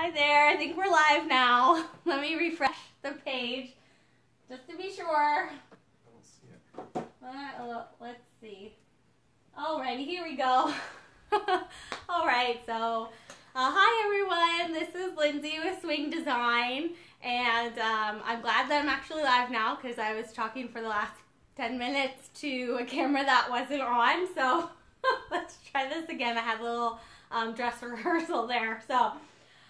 Hi there, I think we're live now. Let me refresh the page just to be sure. Uh, let's see. Alrighty, here we go. Alright, so uh, hi everyone, this is Lindsay with Swing Design, and um, I'm glad that I'm actually live now because I was talking for the last 10 minutes to a camera that wasn't on, so let's try this again. I had a little um, dress rehearsal there, so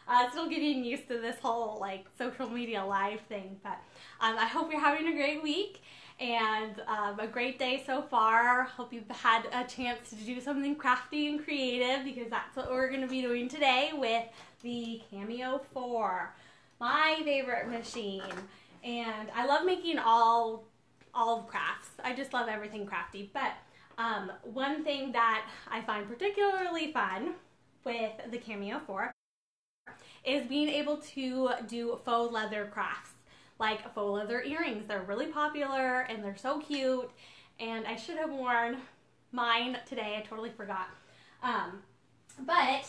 uh, still getting used to this whole like social media live thing, but um, I hope you're having a great week and um, a great day so far. Hope you've had a chance to do something crafty and creative because that's what we're going to be doing today with the Cameo 4, my favorite machine. And I love making all all crafts. I just love everything crafty. But um, one thing that I find particularly fun with the Cameo 4 is being able to do faux leather crafts like faux leather earrings. They're really popular and they're so cute and I should have worn mine today. I totally forgot. Um, but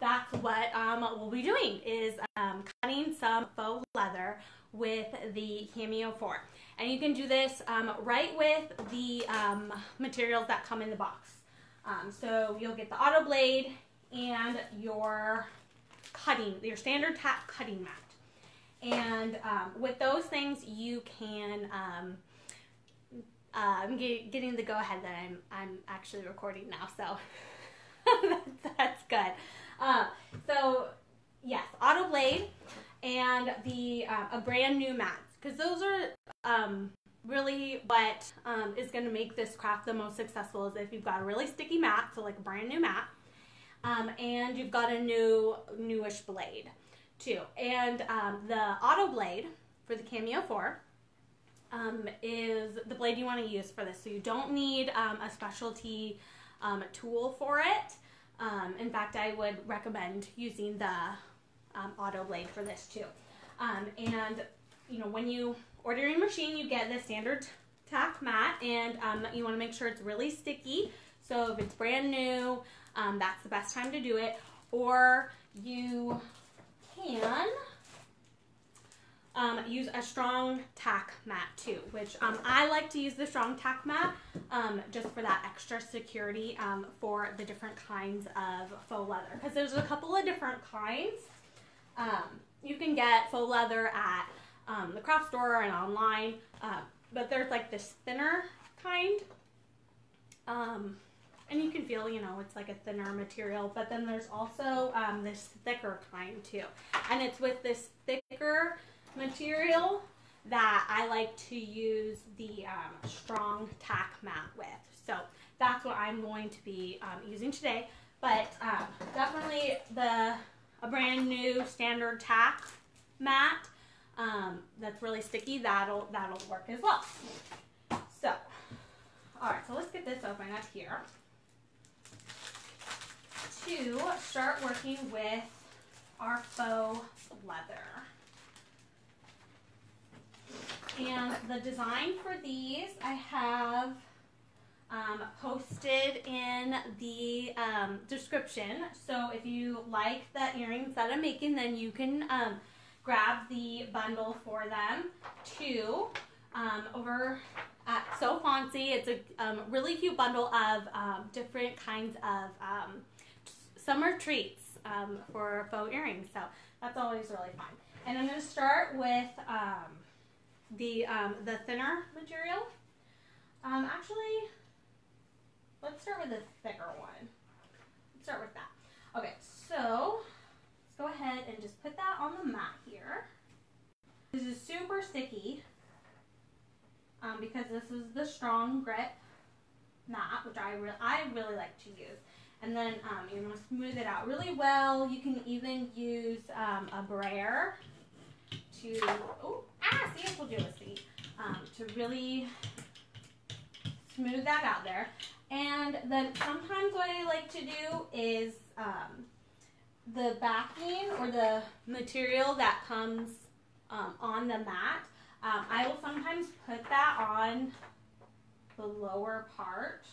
that's what um, we'll be doing is um, cutting some faux leather with the Cameo 4. And you can do this um, right with the um, materials that come in the box. Um, so you'll get the auto blade and your cutting, your standard tack cutting mat. And um, with those things, you can, um, uh, I'm get, getting the go ahead that I'm, I'm actually recording now, so that's, that's good. Uh, so, yes, Auto Blade and the uh, a brand new mat, because those are um, really what um, is going to make this craft the most successful is if you've got a really sticky mat, so like a brand new mat, um, and you've got a new newish blade too. And um, the auto blade for the Cameo 4 um, is the blade you want to use for this. So you don't need um, a specialty um, tool for it. Um, in fact, I would recommend using the auto blade for this too. and you know, when you order your machine, you get the standard tack mat and you want to make sure it's really sticky. So if it's brand new, um, that's the best time to do it. Or you can um, use a strong tack mat too, which um, I like to use the strong tack mat um, just for that extra security um, for the different kinds of faux leather. Because there's a couple of different kinds. Um, you can get faux leather at um, the craft store and online, uh, but there's like this thinner kind. And you can feel, you know, it's like a thinner material, but then there's also um, this thicker kind too. And it's with this thicker material that I like to use the um, strong tack mat with. So that's what I'm going to be um, using today. But um, definitely the a brand new standard tack mat um, that's really sticky, that'll, that'll work as well. So, all right, so let's get this open up here to start working with our faux leather. And the design for these I have um, posted in the um, description. So if you like the earrings that I'm making, then you can um, grab the bundle for them too. Um, over at So Fontsy, it's a um, really cute bundle of um, different kinds of summer treats um, for faux earrings. So that's always really fun. And I'm going to start with um, the, um, the thinner material. Um, actually, let's start with the thicker one. Let's start with that. Okay, so let's go ahead and just put that on the mat here. This is super sticky um, because this is the strong grip mat, which I, re I really like to use. And then um, you're going to smooth it out really well. You can even use um, a brayer to, oh, ah, see, I told you see, um, to really smooth that out there. And then sometimes what I like to do is um, the backing or the material that comes um, on the mat, um, I will sometimes put that on the lower part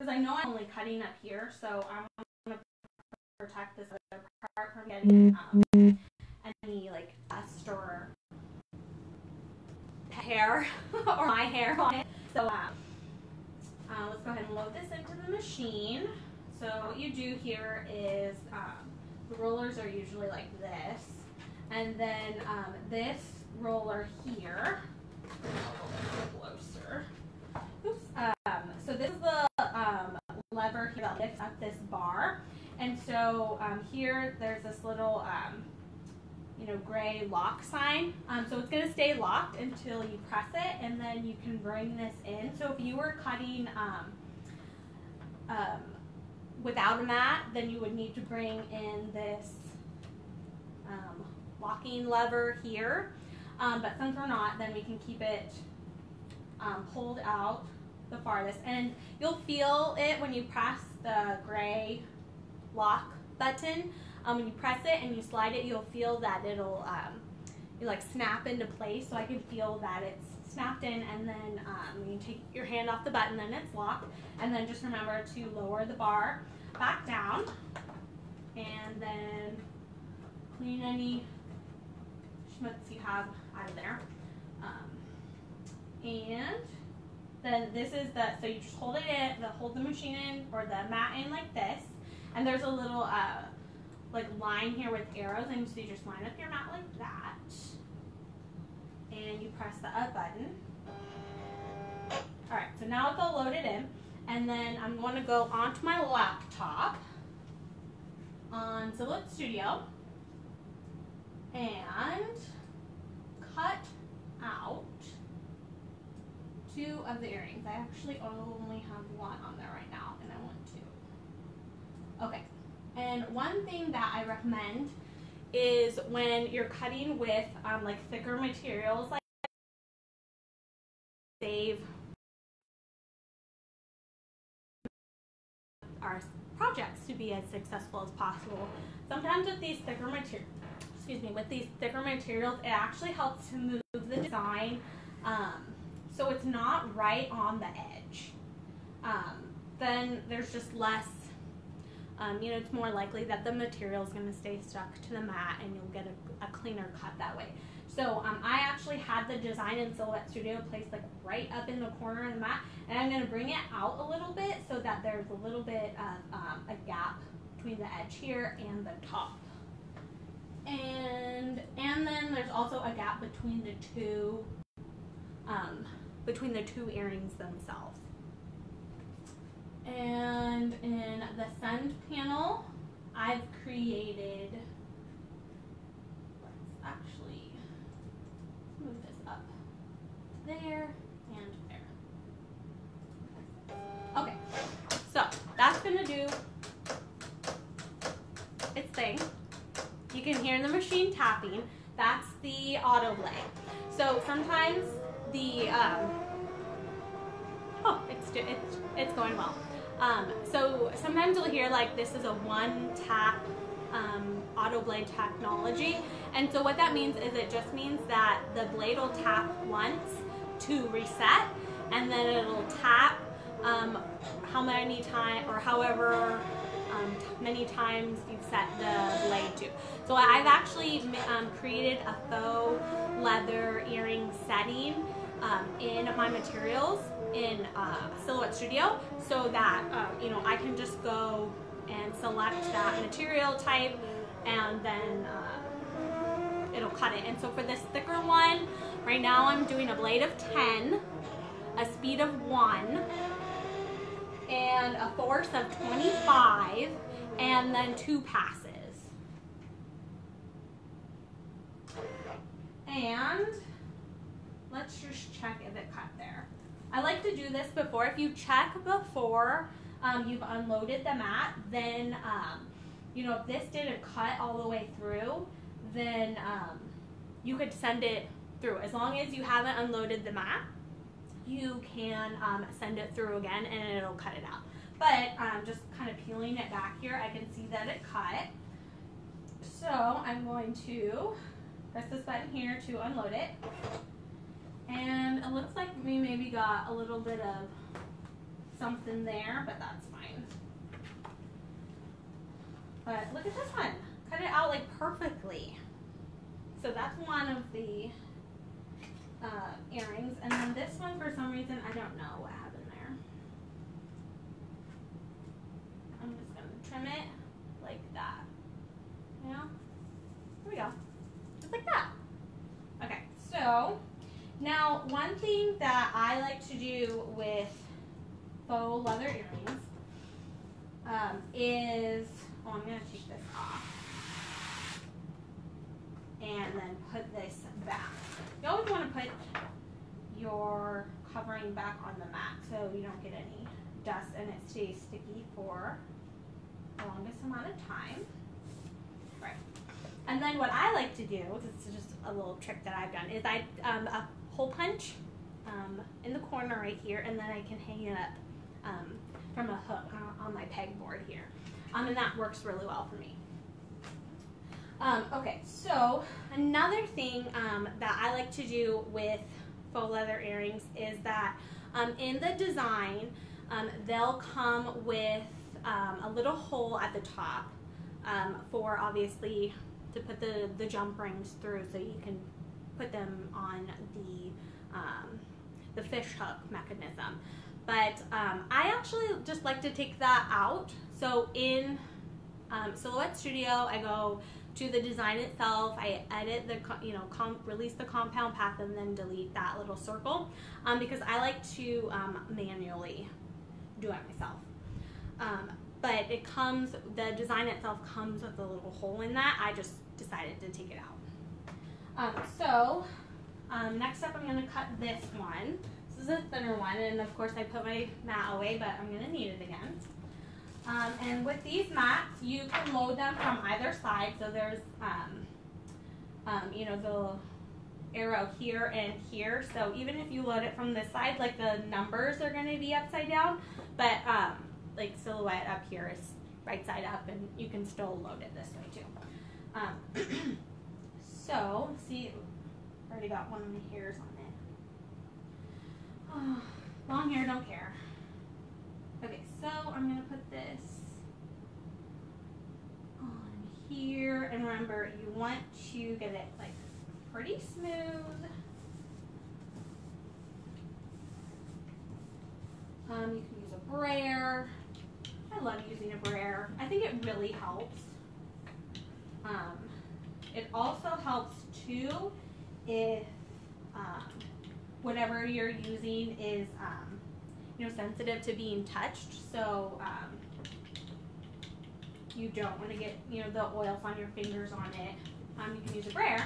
because I know I'm only cutting up here, so I'm going to protect this other part from getting um, any like dust or hair or my hair on it. So um, uh, let's go ahead and load this into the machine. So what you do here is um, the rollers are usually like this. And then um, this roller here, closer. Oops. Um, so this is the um, lever here that lifts up this bar. And so um, here there's this little, um, you know, gray lock sign. Um, so it's going to stay locked until you press it and then you can bring this in. So if you were cutting um, um, without a mat, then you would need to bring in this locking lever here. But since we're not, then we can keep it pulled out the farthest. And you'll feel it when you press the gray lock button. Um, when you press it and you slide it, you'll feel that it'll um, you like snap into place. So I can feel that it's snapped in and then um, you take your hand off the button, then it's locked. And then just remember to lower the bar back down and then clean any schmutz you have out of there. Um, and then this is the, so you just hold it in, the, hold the machine in or the mat in like this. And there's a little uh, like line here with arrows and so you just line up your mat like that. And you press the up button. All right, so now it's all loaded in. And then I'm going to go onto my laptop on Silhouette Studio and cut out two of the earrings. I actually only have one on there right now and I want two. Okay, and one thing that I recommend is when you're cutting with um, like thicker materials like save our projects to be as successful as possible. Sometimes with these thicker materials, excuse me, with these thicker materials, it actually helps to move the design um, so it's not right on the edge. Um, then there's just less, um, you know, it's more likely that the material is going to stay stuck to the mat and you'll get a, a cleaner cut that way. So um, I actually had the design in Silhouette Studio placed like right up in the corner of the mat and I'm going to bring it out a little bit so that there's a little bit of um, a gap between the edge here and the top. And, and then there's also a gap between the two um, between the two earrings themselves. And in the send panel, I've created, let's actually move this up there and there. Okay, so that's gonna do its thing. You can hear the machine tapping. That's the auto blade. So sometimes the, um, oh, it's, it's, it's going well. Um, so sometimes you'll hear like this is a one tap um, auto blade technology. And so what that means is it just means that the blade will tap once to reset and then it'll tap um, how many times or however um, many times you've set the blade to. So I've actually um, created a faux leather earring setting um, in my materials in uh, Silhouette Studio so that um, you know I can just go and select that material type and then uh, it'll cut it. And so for this thicker one, right now I'm doing a blade of 10, a speed of 1, and a force of 25, and then two passes. And let's just check if it cut there. I like to do this before. If you check before um, you've unloaded the mat, then, um, you know, if this didn't cut all the way through, then um, you could send it through. As long as you haven't unloaded the mat, you can um, send it through again and it'll cut it out. But um, just kind of peeling it back here, I can see that it cut. So I'm going to press this button here to unload it. And it looks like we maybe got a little bit of something there, but that's fine. But look at this one. cut it out like perfectly. So that's one of the uh, earrings. And then this one, for some reason, I don't know what happened there. I'm just going to trim it like that. You know? There we go. Just like that. Okay, so now one thing that I like to do with faux leather earrings um, is, oh, I'm going to take this off and then put this back. You always want to put your covering back on the mat so you don't get any dust and it stays sticky for the longest amount of time. Right. And then what I like to do, this is just a little trick that I've done, is I um, hole punch um, in the corner right here and then I can hang it up um, from a hook on my pegboard here. Um, and that works really well for me. Um, okay, so another thing um, that I like to do with faux leather earrings is that um, in the design, they'll come with a little hole at the top for obviously to put the, the jump rings through so you can put them on the, the fish hook mechanism. But I actually just like to take that out. So in Silhouette Studio, I go to the design itself. I edit the, you know, release the compound path and then delete that little circle um, because I like to um, manually do it myself. Um, but it comes, the design itself comes with a little hole in that. I just decided to take it out. Um, so um, next up I'm going to cut this one. This is a thinner one and of course I put my mat away but I'm going to need it again. Um, and with these mats, you can load them from either side. So there's, um, um, you know, the arrow here and here. So even if you load it from this side, like the numbers are going to be upside down, but um, like silhouette up here is right side up, and you can still load it this way too. So see, already got one of the hairs on it. Oh, long hair, don't care. Okay, so I'm going to put this on here. And remember, you want to get it like pretty smooth. Um, you can use a brayer. I love using a brayer. I think it really helps. Um, it also helps too if um, whatever you're using is um, you know, sensitive to being touched. So um, you don't want to get, you know, the oils on your fingers on it. Um, you can use a brayer.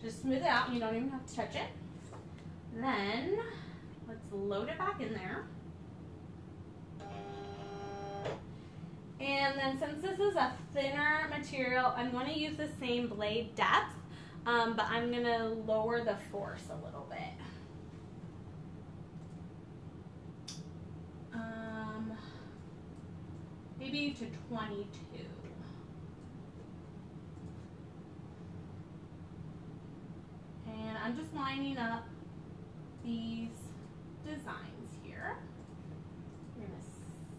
Just smooth it out and you don't even have to touch it. Then let's load it back in there. And then since this is a thinner material, I'm going to use the same blade depth, um, but I'm going to lower the force a little bit. maybe to 22. And I'm just lining up these designs here. I'm going to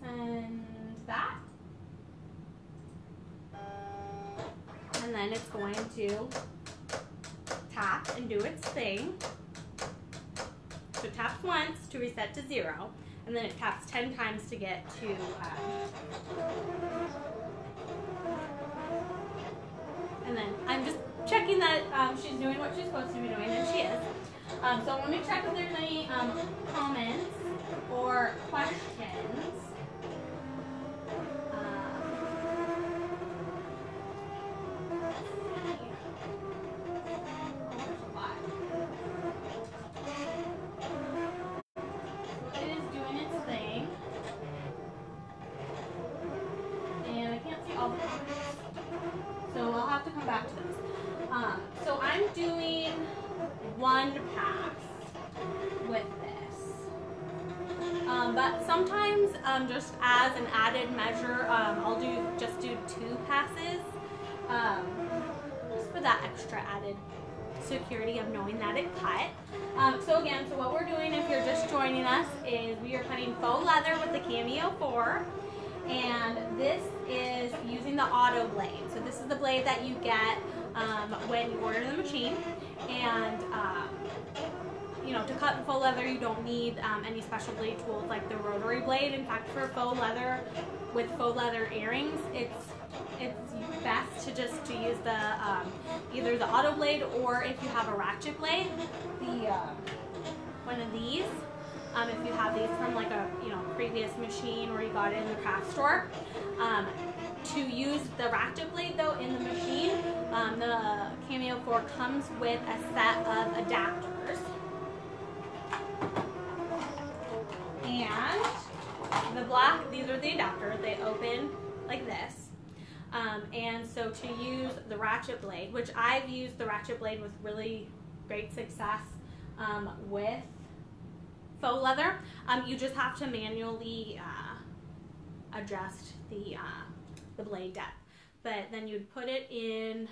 send that. And then it's going to tap and do its thing. So tap once to reset to zero and then it taps 10 times to get to um, and then I'm just checking that um, she's doing what she's supposed to be doing and she is um, so let me check if there's any um, comments or questions that extra added security of knowing that it cut. Um, so again, so what we're doing if you're just joining us is we are cutting faux leather with the Cameo 4 and this is using the auto blade. So this is the blade that you get um, when you order the machine, and um, you know, to cut faux leather, you don't need um, any special blade tools like the rotary blade. In fact, for faux leather, with faux leather earrings, it's it's best to just to use the um, either the auto blade or if you have a ratchet blade, the uh, one of these. Um, if you have these from like a you know previous machine or you got it in the craft store. Um, to use the ratchet blade though in the machine, um, the Cameo 4 comes with a set of adapters. And the black, these are the adapters, they open like this. Um, and so to use the ratchet blade, which I've used the ratchet blade with really great success um, with faux leather, um, you just have to manually uh, adjust the, uh, the blade depth. But then you'd put it in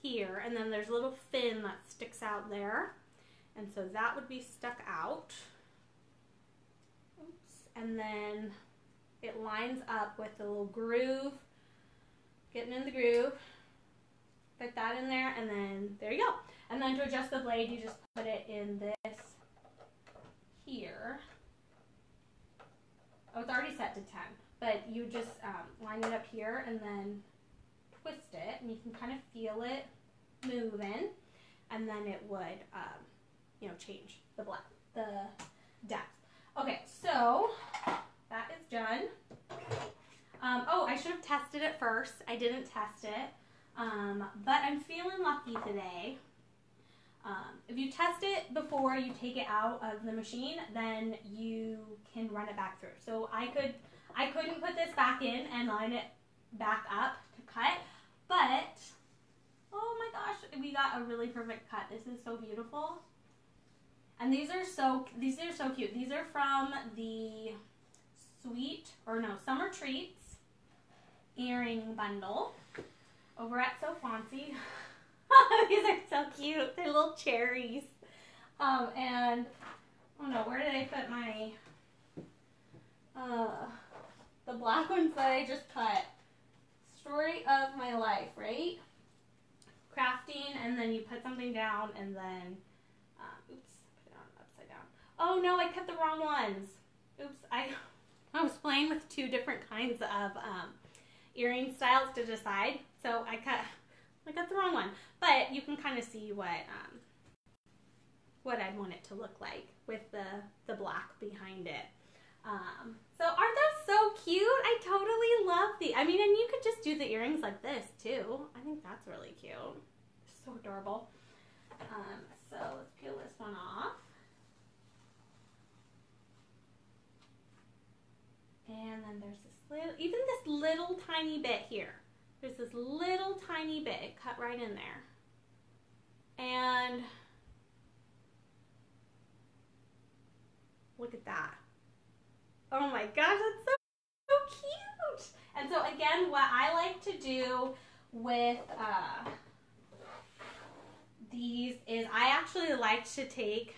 here, and then there's a little fin that sticks out there. And so that would be stuck out. Oops. And then it lines up with the little groove, getting in the groove. Put that in there, and then there you go. And then to adjust the blade, you just put it in this here. Oh, it's already set to 10, but you just um, line it up here and then twist it, and you can kind of feel it moving, and then it would um, you know, change the black, the depth. Okay, so that is done. Um, oh, I should have tested it first. I didn't test it, um, but I'm feeling lucky today. Um, if you test it before you take it out of the machine, then you can run it back through. So I could, I couldn't put this back in and line it back up to cut, but oh my gosh, we got a really perfect cut. This is so beautiful. And these are so these are so cute. These are from the Sweet or no Summer Treats earring bundle over at So Fontsy. these are so cute. They're little cherries. Um, and oh no, where did I put my uh the black ones that I just cut? Story of my life, right? Crafting, and then you put something down, and then uh, oops, put it on upside down. Oh no, I cut the wrong ones. Oops, I, I was playing with two different kinds of um, earring styles to decide. So I cut, I cut the wrong one. But you can kind of see what, um, what I'd want it to look like with the, the black behind it. Um, so aren't those so cute? I totally love the, I mean, and you could just do the earrings like this too. I think that's really cute. So adorable. Um, so let's peel this one off. And then there's this little, even this little tiny bit here. There's this little tiny bit cut right in there. And look at that. Oh my gosh, that's so, so cute. And so again, what I like to do with uh, these is I actually like to take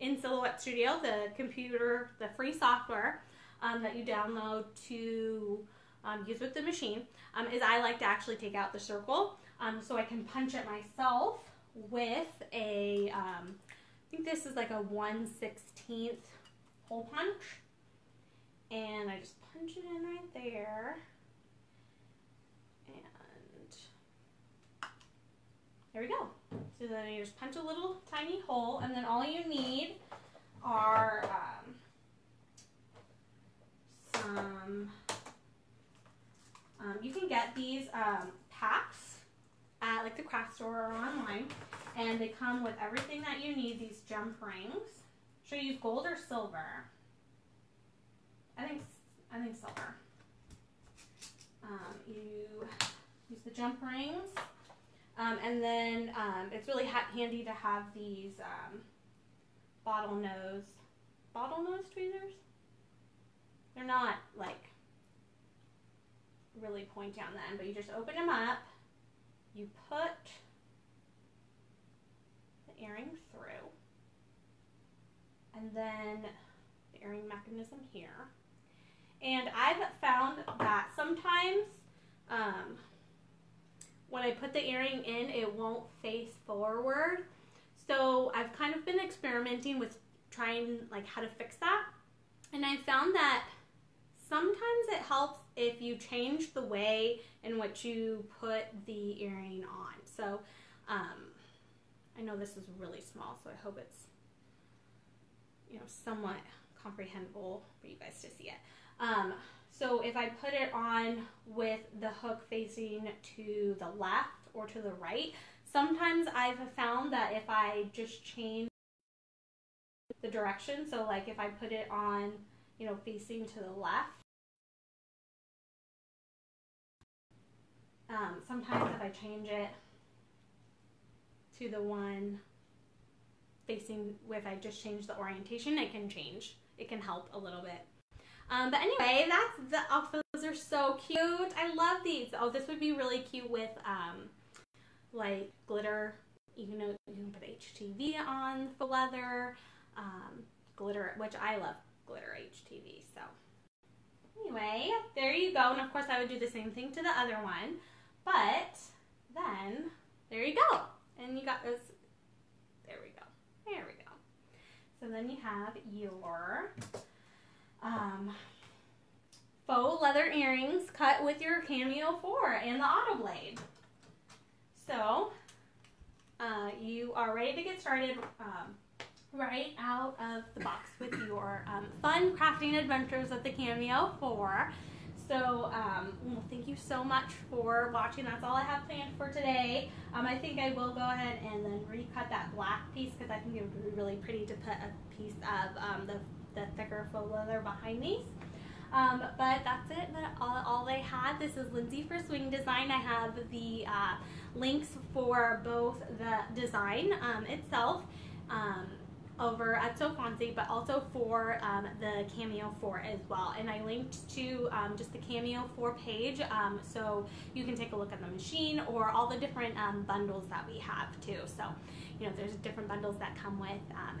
in Silhouette Studio, the computer, the free software, um, that you download to um, use with the machine um, is I like to actually take out the circle um, so I can punch it myself with a, um, I think this is like a 1 16th hole punch. And I just punch it in right there. And there we go. So then you just punch a little tiny hole and then all you need are um, um, you can these um, packs at like the craft store or online, and they come with everything that you need. These jump rings. Should you use gold or silver? I think I think silver. Um, you use the jump rings, um, and then um, it's really ha handy to have these um, bottle nose bottle nose tweezers. They're not like really pointy on the end, but you just open them up. You put the earring through, and then the earring mechanism here. And I've found that sometimes um, when I put the earring in, it won't face forward. So I've kind of been experimenting with trying like how to fix that. And I found that sometimes it helps if you change the way in which you put the earring on. So um, I know this is really small, so I hope it's you know somewhat comprehensible for you guys to see it. Um, so if I put it on with the hook facing to the left or to the right, sometimes I've found that if I just change the direction, so like if I put it on, you know, facing to the left, um, sometimes if I change it to the one facing, if I just change the orientation, it can change. It can help a little bit. Um, but anyway, that's the outfits are so cute. I love these. Oh, this would be really cute with um, like glitter. You know, you can put HTV on the leather, um, glitter, which I love glitter HTV. So anyway, there you go. And of course, I would do the same thing to the other one. But then there you go, and you got this. There we go. There we go. So then you have your um, faux leather earrings cut with your Cameo 4 and the Auto Blade. So uh, you are ready to get started um, right out of the box with your um, fun crafting adventures with the Cameo 4. So, um, well, thank you so much for watching. That's all I have planned for today. Um, I think I will go ahead and then recut that black piece because I think it would be really pretty to put a piece of um, the the thicker faux leather behind these. Um, but that's it, that all, all they had. This is Lindsay for Swing Design. I have the uh, links for both the design um, itself um, over at Fontsy, but also for um, the Cameo 4 as well. And I linked to um, just the Cameo 4 page, um, so you can take a look at the machine or all the different bundles that we have too. So, you know, there's different bundles that come with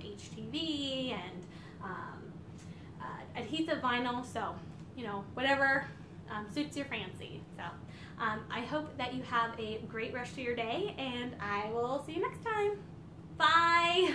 HTV and um, uh, adhesive vinyl, so, you know, whatever um, suits your fancy. So um, I hope that you have a great rest of your day, and I will see you next time. Bye!